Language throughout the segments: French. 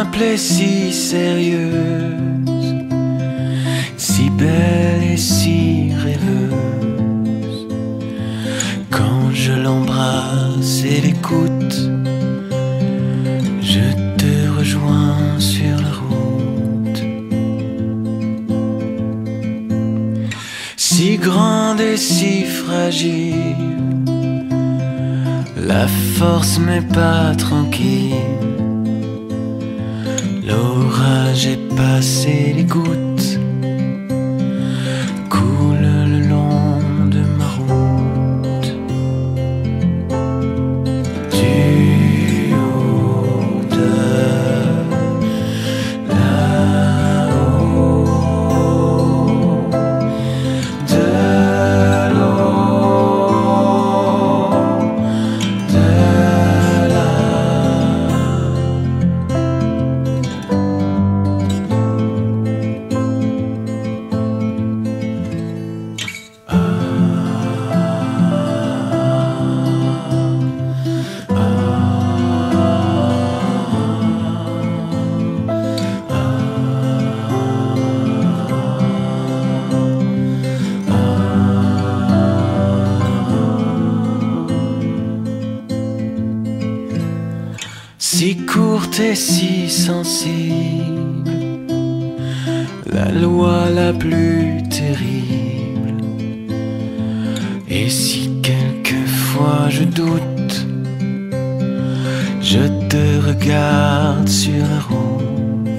simple et si sérieuse, si belle et si rêveuse. Quand je l'embrasse et l'écoute, je te rejoins sur la route. Si grande et si fragile, la force m'est pas tranquille. Est passé, les gouttes Si courte et si sensible, la loi la plus terrible. Et si quelquefois je doute, je te regarde sur la route.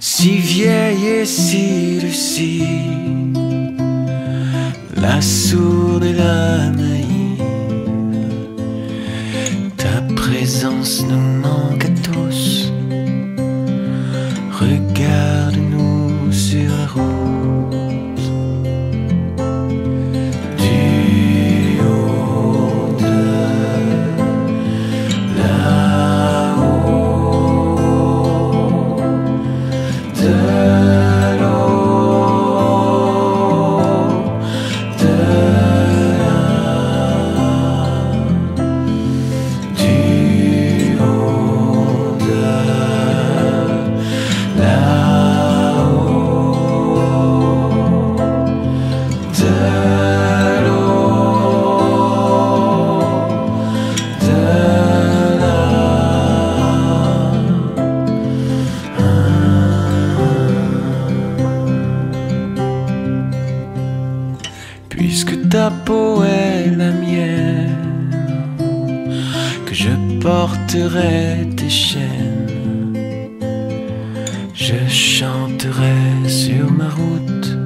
Si vieille et si lucide, la sourde et la naïve. Présence nous manque à tous. Puisque ta peau est la mienne, que je porterai tes chaînes, je chanterai sur ma route